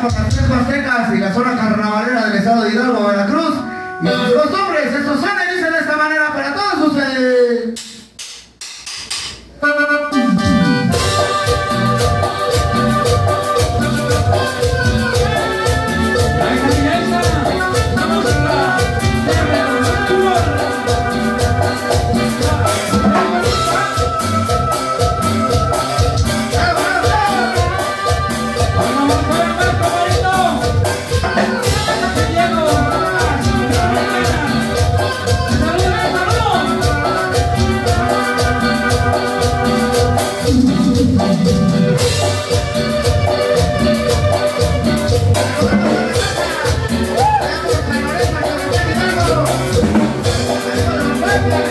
por las tres Huastecas y la zona carnavalera del 나